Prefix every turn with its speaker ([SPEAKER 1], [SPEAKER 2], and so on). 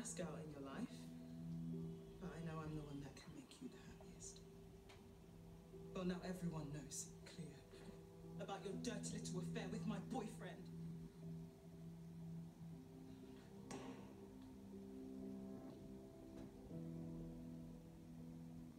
[SPEAKER 1] last girl in your life, but I know I'm the one that can make you the happiest. Well, now everyone knows, Cleo, about your dirty little affair with.